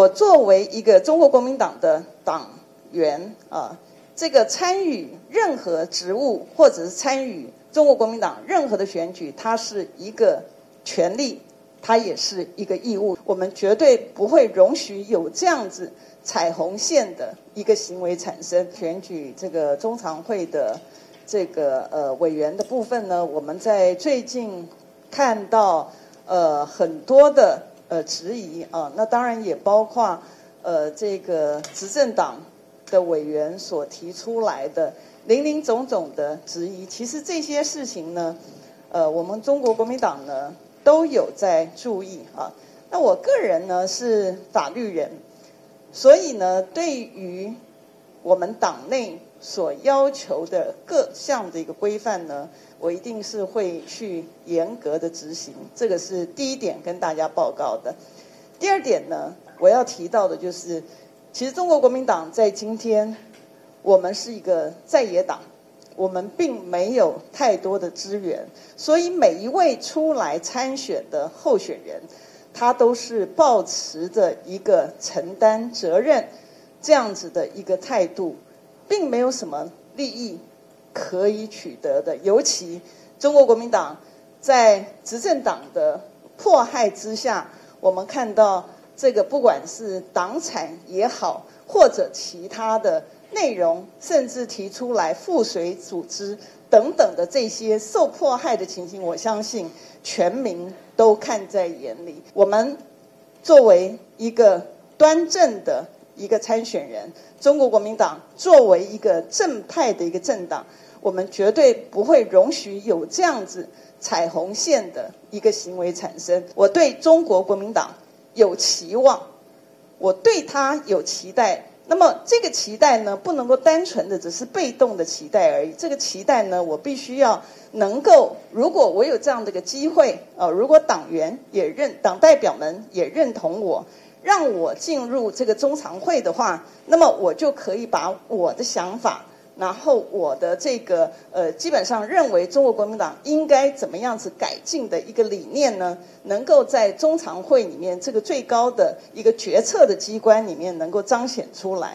我作为一个中国国民党的党员啊，这个参与任何职务或者是参与中国国民党任何的选举，它是一个权利，它也是一个义务。我们绝对不会容许有这样子踩红线的一个行为产生。选举这个中常会的这个呃委员的部分呢，我们在最近看到呃很多的。呃，质疑啊，那当然也包括呃这个执政党的委员所提出来的零零总总的质疑。其实这些事情呢，呃，我们中国国民党呢都有在注意啊。那我个人呢是法律人，所以呢，对于我们党内所要求的各项的一个规范呢。我一定是会去严格的执行，这个是第一点跟大家报告的。第二点呢，我要提到的就是，其实中国国民党在今天，我们是一个在野党，我们并没有太多的资源，所以每一位出来参选的候选人，他都是抱持着一个承担责任这样子的一个态度，并没有什么利益。可以取得的，尤其中国国民党在执政党的迫害之下，我们看到这个不管是党产也好，或者其他的内容，甚至提出来附随组织等等的这些受迫害的情形，我相信全民都看在眼里。我们作为一个端正的一个参选人，中国国民党作为一个正派的一个政党。我们绝对不会容许有这样子踩红线的一个行为产生。我对中国国民党有期望，我对他有期待。那么这个期待呢，不能够单纯的只是被动的期待而已。这个期待呢，我必须要能够，如果我有这样的一个机会，呃，如果党员也认，党代表们也认同我，让我进入这个中常会的话，那么我就可以把我的想法。然后我的这个呃，基本上认为中国国民党应该怎么样子改进的一个理念呢，能够在中常会里面这个最高的一个决策的机关里面能够彰显出来。